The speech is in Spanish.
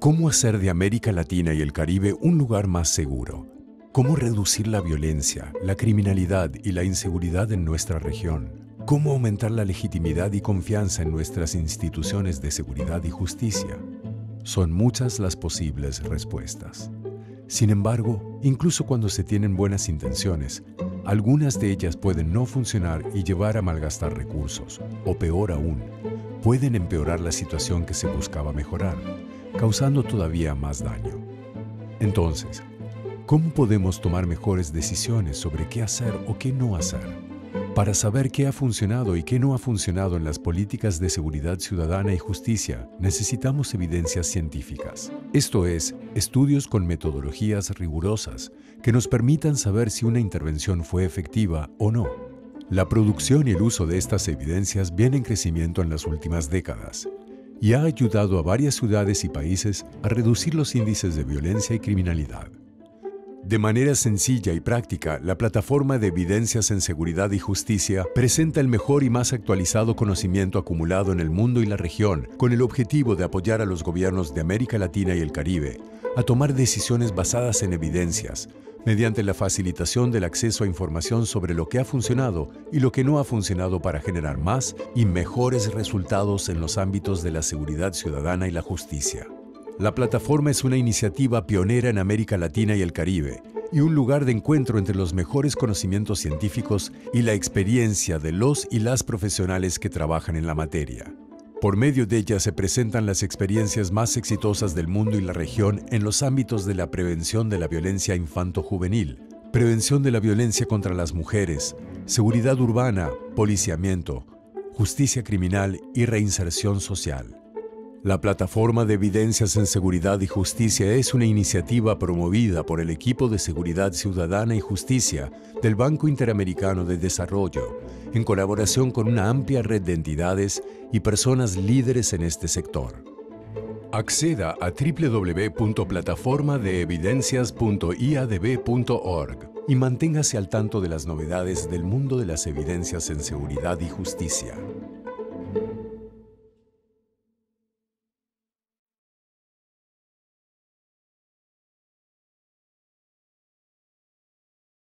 ¿Cómo hacer de América Latina y el Caribe un lugar más seguro? ¿Cómo reducir la violencia, la criminalidad y la inseguridad en nuestra región? ¿Cómo aumentar la legitimidad y confianza en nuestras instituciones de seguridad y justicia? Son muchas las posibles respuestas. Sin embargo, incluso cuando se tienen buenas intenciones, algunas de ellas pueden no funcionar y llevar a malgastar recursos, o peor aún, pueden empeorar la situación que se buscaba mejorar causando todavía más daño. Entonces, ¿cómo podemos tomar mejores decisiones sobre qué hacer o qué no hacer? Para saber qué ha funcionado y qué no ha funcionado en las políticas de seguridad ciudadana y justicia, necesitamos evidencias científicas. Esto es, estudios con metodologías rigurosas que nos permitan saber si una intervención fue efectiva o no. La producción y el uso de estas evidencias viene en crecimiento en las últimas décadas y ha ayudado a varias ciudades y países a reducir los índices de violencia y criminalidad. De manera sencilla y práctica, la plataforma de evidencias en seguridad y justicia presenta el mejor y más actualizado conocimiento acumulado en el mundo y la región, con el objetivo de apoyar a los gobiernos de América Latina y el Caribe a tomar decisiones basadas en evidencias, mediante la facilitación del acceso a información sobre lo que ha funcionado y lo que no ha funcionado para generar más y mejores resultados en los ámbitos de la seguridad ciudadana y la justicia. La plataforma es una iniciativa pionera en América Latina y el Caribe y un lugar de encuentro entre los mejores conocimientos científicos y la experiencia de los y las profesionales que trabajan en la materia. Por medio de ella se presentan las experiencias más exitosas del mundo y la región en los ámbitos de la prevención de la violencia infanto-juvenil, prevención de la violencia contra las mujeres, seguridad urbana, policiamiento, justicia criminal y reinserción social. La Plataforma de Evidencias en Seguridad y Justicia es una iniciativa promovida por el equipo de Seguridad Ciudadana y Justicia del Banco Interamericano de Desarrollo, en colaboración con una amplia red de entidades y personas líderes en este sector. Acceda a www.plataformadeevidencias.iadb.org y manténgase al tanto de las novedades del mundo de las evidencias en seguridad y justicia.